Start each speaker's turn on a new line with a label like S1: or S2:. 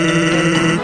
S1: Música